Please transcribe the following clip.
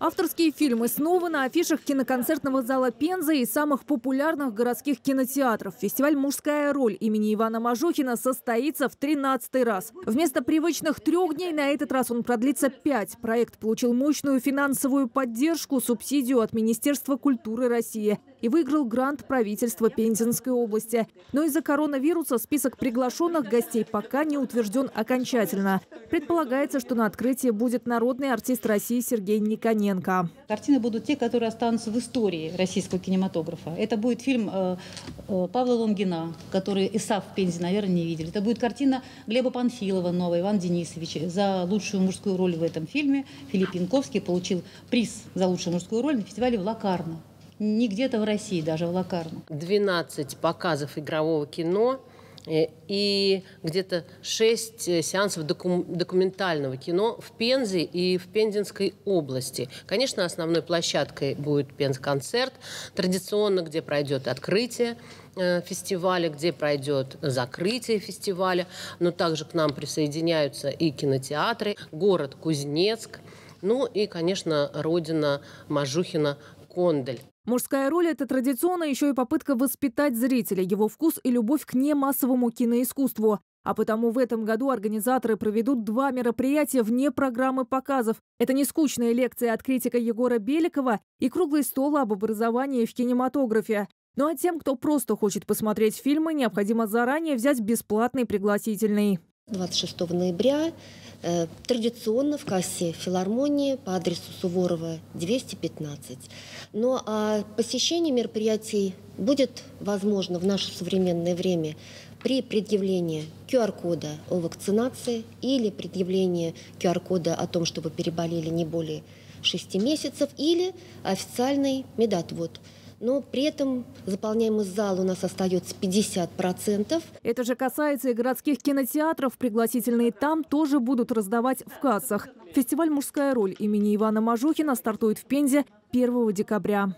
Авторские фильмы снова на афишах киноконцертного зала Пензы и самых популярных городских кинотеатров. Фестиваль «Мужская роль» имени Ивана Мажохина состоится в 13 раз. Вместо привычных трех дней на этот раз он продлится пять. Проект получил мощную финансовую поддержку, субсидию от Министерства культуры России и выиграл грант правительства Пензенской области. Но из-за коронавируса список приглашенных гостей пока не утвержден окончательно. Предполагается, что на открытии будет народный артист России Сергей Никоненко. Романенко. Картины будут те, которые останутся в истории российского кинематографа. Это будет фильм э, э, Павла Лунгина, который ИСАФ в Пензе, наверное, не видели. Это будет картина Глеба Панфилова, новая, Иван Денисович. За лучшую мужскую роль в этом фильме Филипп Янковский получил приз за лучшую мужскую роль на фестивале в Лакарно. Не где-то в России, даже в Лакарно. 12 показов игрового кино – и где-то шесть э, сеансов документального кино в Пензе и в Пензенской области. Конечно, основной площадкой будет Пенз-концерт, традиционно, где пройдет открытие э, фестиваля, где пройдет закрытие фестиваля, но также к нам присоединяются и кинотеатры, город Кузнецк, ну и, конечно, родина Мажухина Кондель. Мужская роль – это традиционно еще и попытка воспитать зрителя, его вкус и любовь к немассовому киноискусству. А потому в этом году организаторы проведут два мероприятия вне программы показов. Это не скучная лекция от критика Егора Беликова и круглый стол об образовании в кинематографе. Ну а тем, кто просто хочет посмотреть фильмы, необходимо заранее взять бесплатный пригласительный. 26 ноября э, традиционно в кассе филармонии по адресу Суворова 215. Но а посещение мероприятий будет возможно в наше современное время при предъявлении QR-кода о вакцинации или предъявлении QR-кода о том, что вы переболели не более 6 месяцев, или официальный медотвод – но при этом заполняемый зал у нас остается 50%. Это же касается и городских кинотеатров. Пригласительные там тоже будут раздавать в кассах. Фестиваль «Мужская роль» имени Ивана Мажухина стартует в Пензе 1 декабря.